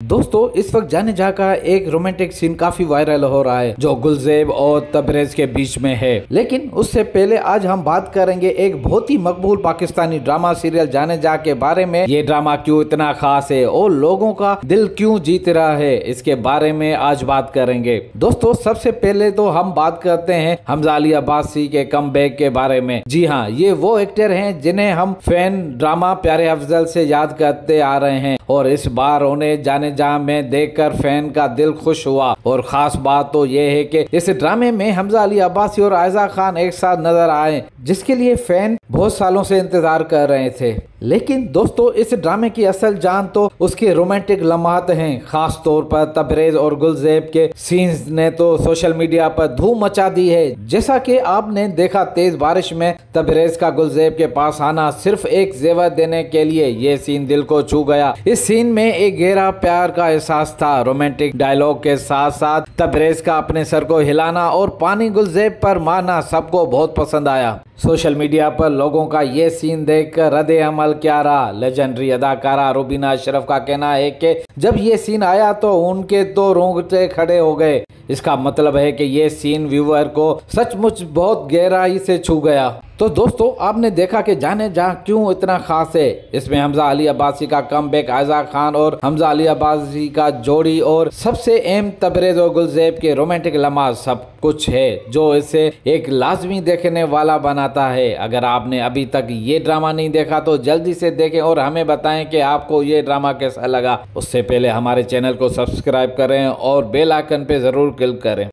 दोस्तों, इस वक्त जाने जा का एक रोमांटिक सीन काफ़ी वायरल हो रहा है, जो गुलजेब और तबरेज के बीच में है। लेकिन उससे पहले आज हम बात करेंगे एक बहुत ही मकबूल पाकिस्तानी ड्रामा सीरियल जाने जा के बारे में। ये ड्रामा क्यों इतना खास है और लोगों का दिल क्यों जीत रहा है, इसके बारे में आज बात करेंगे। दोस्तों, सबसे पहले तो हम बात करते हैं हमजा अली अब्बासी के कम के बारे में। जी हाँ ये वो एक्टर है जिन्हें हम फ़ैन ड्रामा प्यारे अफजल से याद करते आ रहे हैं और इस बार उन्हें जाने जहाँ में देखकर फ़ैन का दिल खुश हुआ। और खास बात तो ये है कि इस ड्रामे में हमजा अली अब्बासी और आयजा खान एक साथ नज़र आए, जिसके लिए फ़ैन बहुत सालों से इंतज़ार कर रहे थे। लेकिन दोस्तों, इस ड्रामे की असल जान तो उसके रोमांटिक लम्हात हैं। खास तौर पर तबरेज और गुलजेब के सीन्स ने तो सोशल मीडिया पर धूम मचा दी है। जैसा कि आपने देखा, तेज बारिश में तबरेज का गुलजेब के पास आना सिर्फ़ एक जेवर देने के लिए ये सीन दिल को छू गया। इस सीन में एक गहरा प्यार का एहसास था। रोमांटिक डायलॉग के साथ साथ तबरेज का अपने सर को हिलाना और पानी गुलजेब पर मारना सबको बहुत पसंद आया। सोशल मीडिया पर लोगों का ये सीन देखकर रद्द अमल क्या रहा? लेजेंडरी अदाकारा रूबीना अशरफ का कहना है कि जब ये सीन आया तो उनके तो रोंगटे खड़े हो गए। इसका मतलब है कि ये सीन व्यूअर को सचमुच बहुत गहराई से छू गया। तो दोस्तों, आपने देखा कि जाने जहाँ क्यों इतना खास है? इसमें हमजा अली अब्बासी का कम बैक आजा खान और हमजा अली अब्बासी का जोड़ी और सबसे अहम तबरेज और गुलजेब के रोमांटिक लम्हा सब कुछ है, जो इसे एक लाजमी देखने वाला बनाता है। अगर आपने अभी तक ये ड्रामा नहीं देखा तो जल्दी से देखें और हमें बताएँ कि आपको ये ड्रामा कैसा लगा। उससे पहले हमारे चैनल को सब्सक्राइब करें और बेल आइकन पे ज़रूर क्लिक करें।